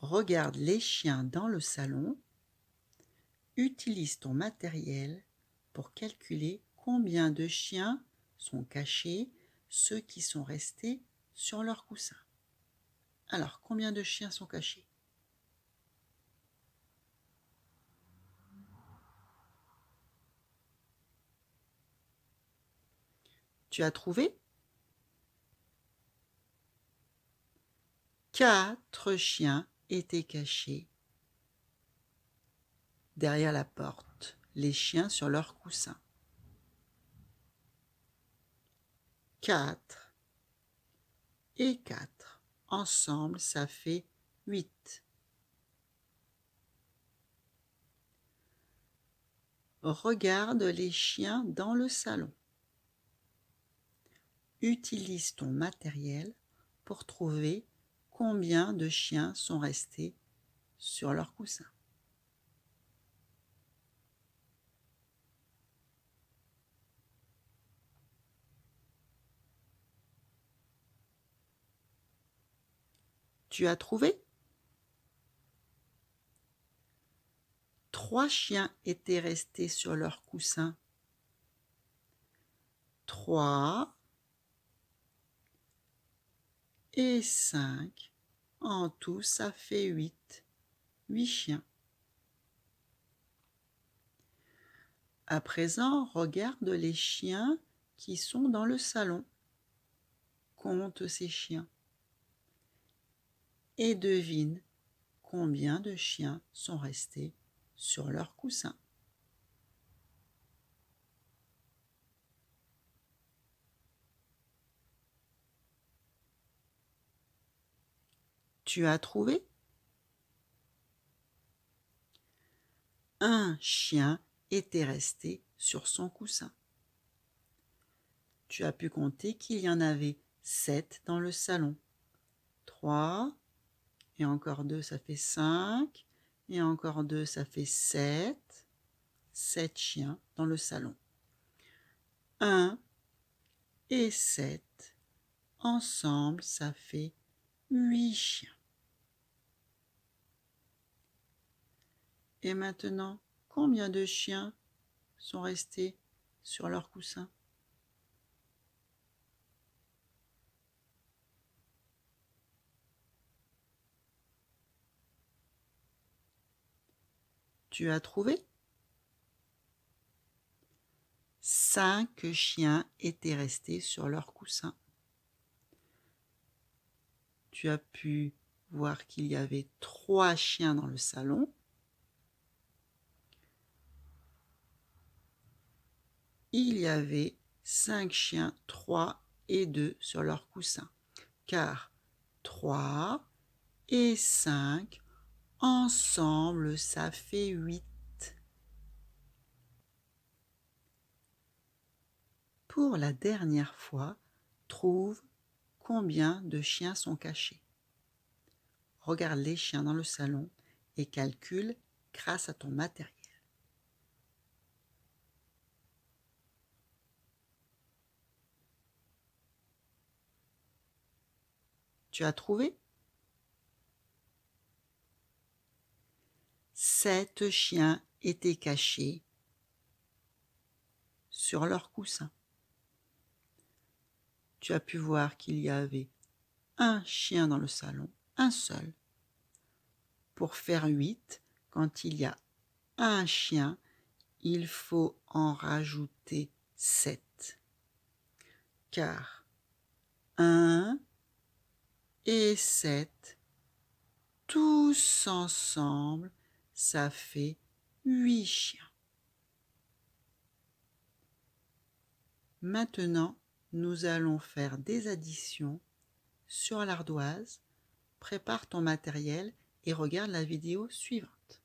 Regarde les chiens dans le salon. Utilise ton matériel pour calculer combien de chiens sont cachés, ceux qui sont restés sur leur coussin. Alors, combien de chiens sont cachés? Tu as trouvé? Quatre chiens étaient cachés derrière la porte, les chiens sur leur coussin. Quatre et quatre. Ensemble, ça fait huit. Regarde les chiens dans le salon. Utilise ton matériel pour trouver combien de chiens sont restés sur leur coussin. Tu as trouvé? Trois chiens étaient restés sur leur coussin. Trois et 5. En tout, ça fait 8. 8 chiens. À présent, regarde les chiens qui sont dans le salon. Compte ces chiens. Et devine combien de chiens sont restés sur leur coussin. Tu as trouvé? Un chien était resté sur son coussin. Tu as pu compter qu'il y en avait sept dans le salon. Trois, et encore deux, ça fait cinq, et encore deux, ça fait sept. Sept chiens dans le salon. Un et sept, ensemble, ça fait huit chiens. Et maintenant, combien de chiens sont restés sur leur coussin? Tu as trouvé? Cinq chiens étaient restés sur leur coussin. Tu as pu voir qu'il y avait trois chiens dans le salon il y avait cinq chiens, trois et deux sur leur coussin, car trois et cinq, ensemble, ça fait huit. Pour la dernière fois, trouve combien de chiens sont cachés. Regarde les chiens dans le salon et calcule grâce à ton matériel. Tu as trouvé? Sept chiens étaient cachés sur leur coussin. Tu as pu voir qu'il y avait un chien dans le salon, un seul. Pour faire huit, quand il y a un chien, il faut en rajouter sept. Car un et 7, tous ensemble, ça fait huit chiens. Maintenant, nous allons faire des additions sur l'ardoise. Prépare ton matériel et regarde la vidéo suivante.